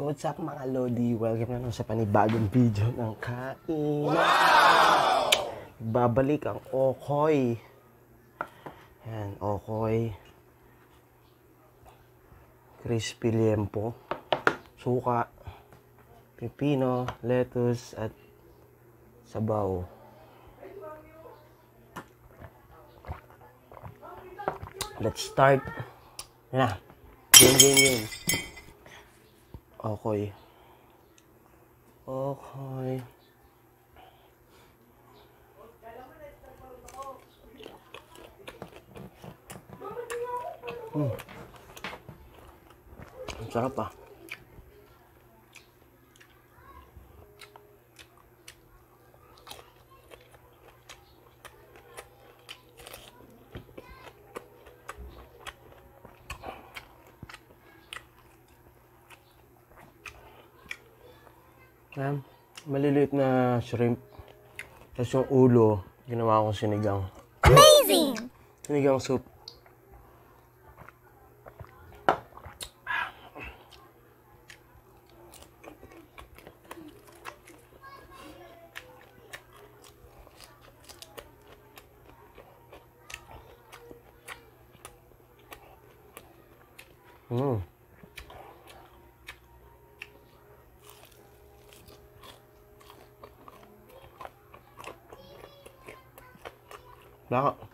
So what's up mga Lodi? Welcome na naman sa panibagong video ng kain. Wow! Babalik ang Okoy. Yan, Okoy. Crispy liempo. Suka. Pipino, lettuce, at sabaw. Let's start. Na. Game, game, game. Okay. Okay. Hmm. Ang sarap ah. Ayan, maliliit na shrimp. Tapos yung ulo, ginawa kong sinigang. Amazing! Sinigang soup. Mm. Baka. Hmm.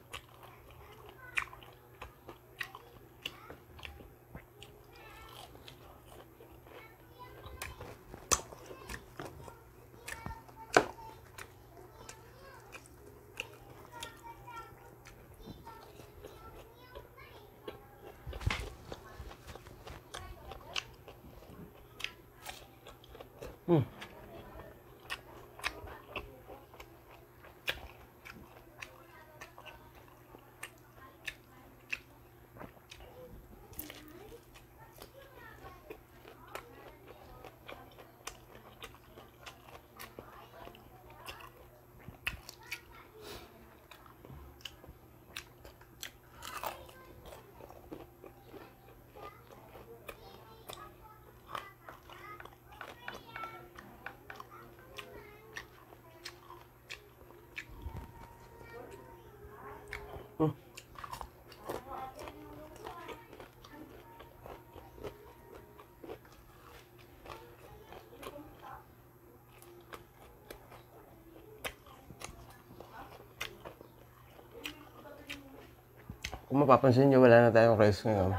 Kung mapapansin nyo, wala na tayong rice ngayon.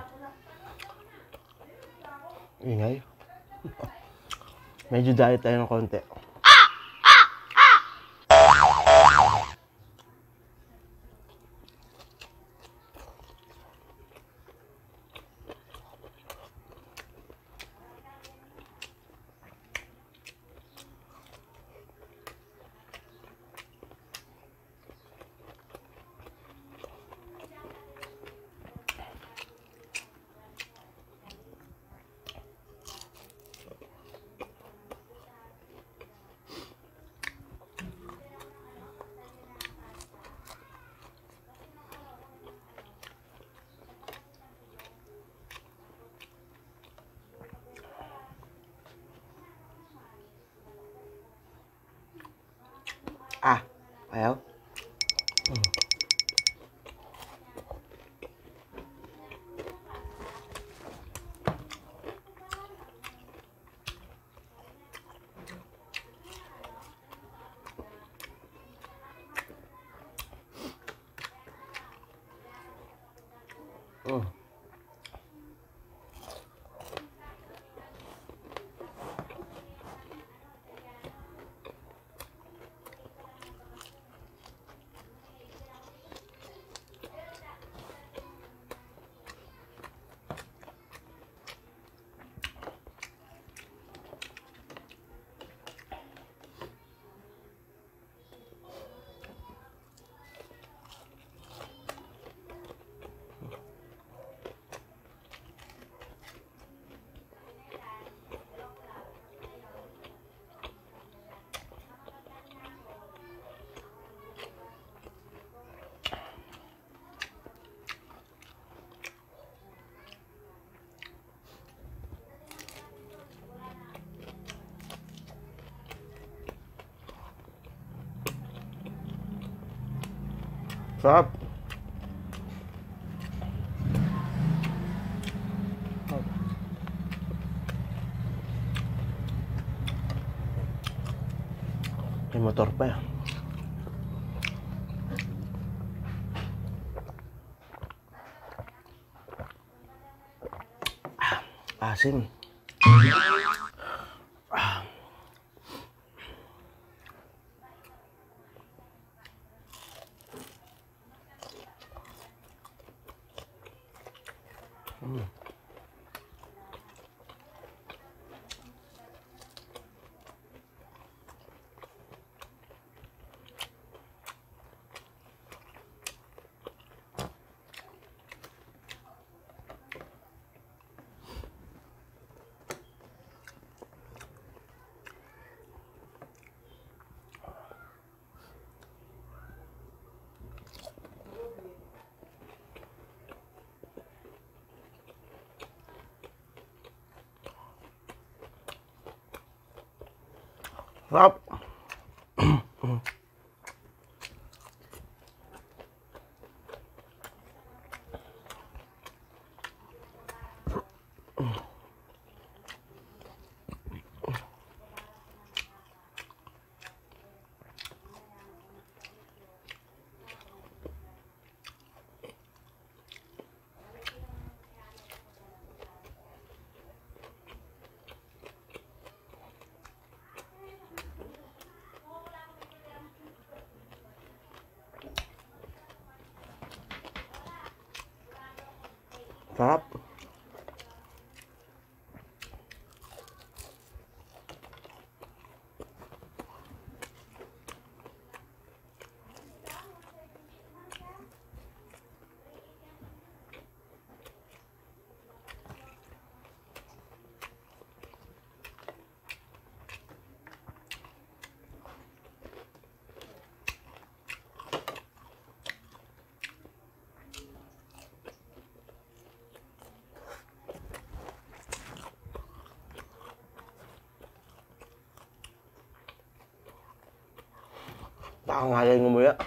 Ingay. Medyo diet tayo ng konti. 还要 Mantap. Ini motor apa ya? Ah, asin. Yan. Ah, Pop. Tao ngại.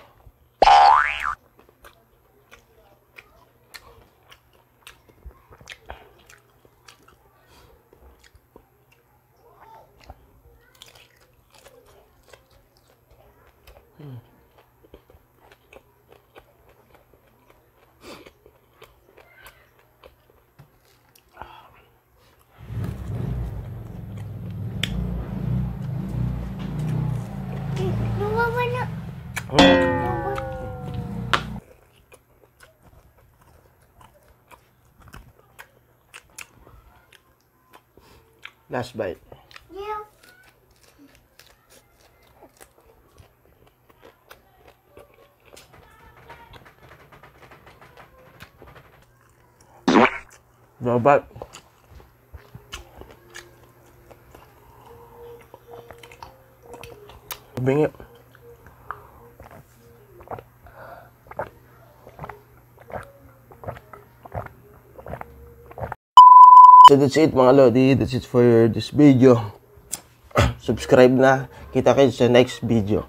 Last bite. Yeah. No bite. Bring it. So that's it mga lodi. That's it for this video. Subscribe na. Kita kayo sa next video.